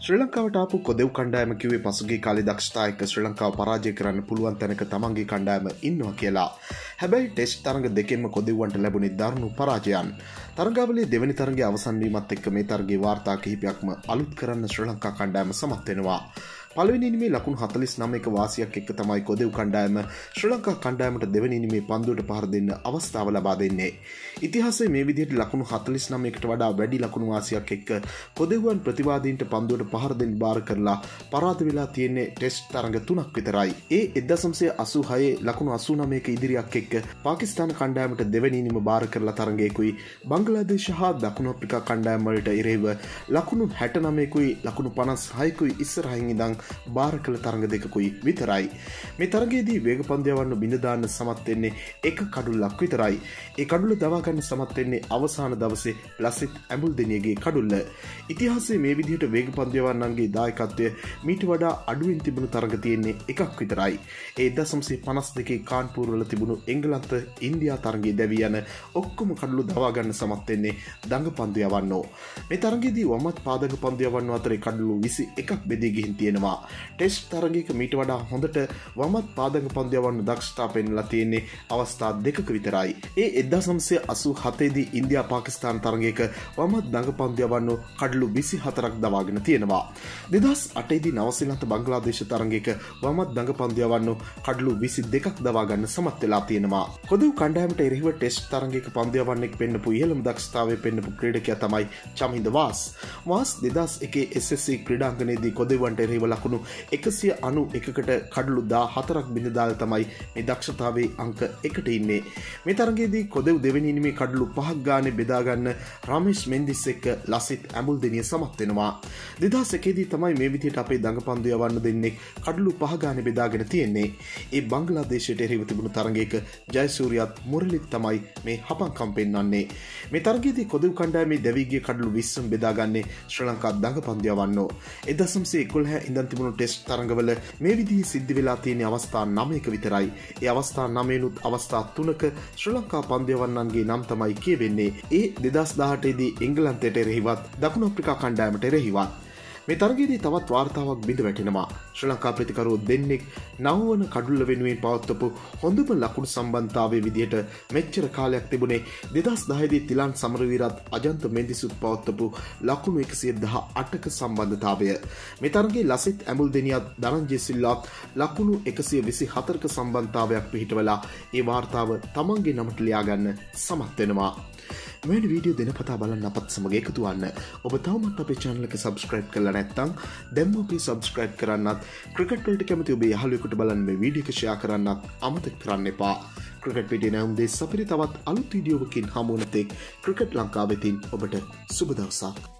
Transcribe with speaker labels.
Speaker 1: ශ්‍රී ලංකාවට ආපු කොදෙව් කණ්ඩායම කිවේ පසුගේ කාලි දක්ෂතායක ශ්‍රී ලංකාව පරාජය කරන්න පුළුවන් තැනක තමන්ගේ කණ්ඩායම ඉන්නවා කියලා. හැබැයි ටෙස්් තරග දෙකෙන්ම කොදෙව්වන්ට ලැබුණි දරුණු පරාජයන්. තරගාවලේ දෙවනි තරගේ අවසන්වීමත් එක්ක මේ තරගේ වාර්තා කිහිපයක්ම අලුත් කරන්න ශ්‍රී ලංකා කණ්ඩායම සමත්වෙනවා. පලවිනිමේ ලකුණු හතලිස් නමක වාසියක් එක්ක තමයි කොදෙව් කණ්ඩායම ශ්‍ර ලංකා කණ්ඩායමට දෙවනිනිමේ පන්දුවට පහර දෙන්න අවස්ථාව ලබා දෙන්නේ. ඉතිහාසේ මේ විදිහට ලකුණු හතලිස් නමයකට වඩා වැඩි ලකුණු වාසියක් එක්ක කොදෙවන් ප්‍රතිවාදීන්ට පන්දුවට පහර දෙන්න බාර කරලා පරාද වෙලා තියෙන්නේ ටෙස්ට් තරඟ තුනක් විතරයි. ඒ එදසම්සේ අසු හයේ ලකුණු අසු නමයක ඉදිරියක් එක්ක පාකිස්ාන කණ්ඩායමට දෙවනීම බාර කරලා තරගයකුයි බංගලාදේශ හා දකුණු අප්‍රිකා කණ්ඩායම්වලට ඉරේව ලකුණු හැට නමයකුයි ලකුණු පනස් හයකුයි ඉස්සරහින් ඉදං බාර කළ තරඟ දෙකකුයි විතරයි. මේ තරගේදී වේග පන්දයවන්න බිඳදාන්න සමත්වෙන්නේ එක කඩුල්ලක් විතරයි. ඒ කඩුල දවාගන්න සමත්වෙන්නේ අවසාන දවසේ ලසිත් ඇඹුල් දෙනියගේ කඩුල්ල. ඉතිහාසේ මේ විදිහට වේග පන්දයවන්නන්ගේ දායකත්වය මීට වඩා අඩුවෙන් තිබුණු තරග තියෙන්නේ එකක් විතරයි. ඒ දසම්සේ පනස් දෙකේ කාන්පූර්වල තිබුණු එංගලන්ත ඉන්දයා තරගේ දැවී යන ඔක්කොම කඩුළු දවාගන්න සමත්වෙන්නේ දඟ පන්දයවන්නෝ. මේ තරගේදී වමත් පාදක පන්දයවන්න අතරේ කඩුළු විසි එකක් බෙදී ගිහින් තියෙනවා. තියෙනවා ටෙස්් තරගක මීට වඩා හොඳට වමත් පාදක පන්දයවන්න දක්ෂතා පෙන්ලා තියෙන්නේ අවස්ථා දෙකක විතරයි. ඒ එදදා සම්සේ අසු හතේදී ඉන්දයා පාකිස්ාන් තරගයක වමත් දඟ පන්දයවන්න කඩලු විසි හතරක් දවාගෙන තියෙනවා. දෙදස් අටේදී නවසිලන්ත බංගලාදේශ තරගයක වමත් දඟ පන්දයවන්න කඩලු විසි දෙකක් දවාගන්න සමත් වෙලා තියෙනවා. කොදව කණ්ඩෑමට එරහිව ටෙස්් තරගක පන්දයවන්නෙක් පෙන්න්නපු ඉහළම දක්ෂතාව පෙන්න්නපු ක්‍රඩකය තමයි චමින්ද වාස්. වාස් දෙදස් එක එසසි ක්‍රඩාංගනයේදී කොදවන්ට එරහිවල ලකුණු එකසිය අනු එකකට කඩලු දා හතරක් බිඳදාල් තමයි මේ දක්ෂතාවේ අංක එකට ඉන්නේ. මේ තරගේදී කොදෙව් දෙවනිීමේ කඩලු පහක් ගාන බෙදාගන්න රමේශ් මෙන්දිස් එක්ක ලසිත් ඇමුල් දෙනිය සමත්වෙනවා දෙදා සකේදී තමයි මේ විදිට අපේ දඟ පන්දය වන්න දෙන්නෙක් කඩලු පහගාන බෙදාගෙන තියෙන්නේ. ඒ බංගලාදේශයට එරෙහිව තිබුණු තරගේක ජයසූරියත් මුරලිත් තමයි මේ හපංකම් පෙන්න්නන්නේ මේ තරගේදී කොදව කණ්ඩාමේ දැවීගේ කඩලු විස්සම් බෙදාගන්නේ ශ්‍ර ලංකා දඟ පන්දය වන්නෝ එදසම්සේ එකොල්හැ ඉඳන් තිබුණු ටෙස්ට් තරඟවල මේ විදිහි සිද්ධ වෙලා තියෙන අවස්ථා නමයක විතරයි. ඒ අවස්ථා නමයනුත් අවස්ථා තුනක ශ්‍ර ලංකා පන්දයවන්නන්ගේ නම් තමයි කියවෙන්නේ. ඒ දෙදස් දාහටේදී එංගලන්තයට එරෙහිවත් දකුණ අප්‍රිකා කණ්ඩෑමට එරෙහිවත්. මේ තරගේදී තවත් වාර්තාවක් බිඳ වැටෙනවා ශ්‍ර ලංකා ප්‍රතිකරු දෙන්නෙක් නවවන කඩුල්ල වෙනුවෙන් පවත්වපු හොඳම ලකුණු සම්බන්ධාවේ විදිහට මෙච්චර කාලයක් තිබුණේ දෙදස් දහයේදී තිලාන් සමරවීරත් අජන්ත මෙදිසුත් පවත්වපු ලකුණු එකසිය දහ අටක සම්බන්ධතාවය මෙතරගේ ලසිත් ඇමුල් දෙනියත් දරංජය සිල්ලාත් ලකුණු එකසිය විසි හතරක සම්බන්ධාවයක් පිහිටවලා ඒ වාර්තාව තමන්ගේ නමට ලියාගන්න සමත්වෙනවා. මෙන් වීඩියෝ දෙන පතා බලන්න අපත් සමග එකතුවන්න ඔබ තවමත් අපේ චානලක සබස්ක්‍රයිබ් කල නැත්තං දැම්ම අපේ සබස්ක්‍රයිබ් කරන්නත් ක්‍රිකට්වලට කැමති ඔබේ හලුවෙකුට බලන්න මේ වීඩියකෂයා කරන්නත් අමතක් කරන්න එපා. ක්‍රිකට් විඩිය නැවුම්දේ සපිරි තවත් අලුත් වීඩියෝවකින් හමුවනතෙක් ක්‍රිකට් ලංකාවෙතින් ඔබට සුබදවසක්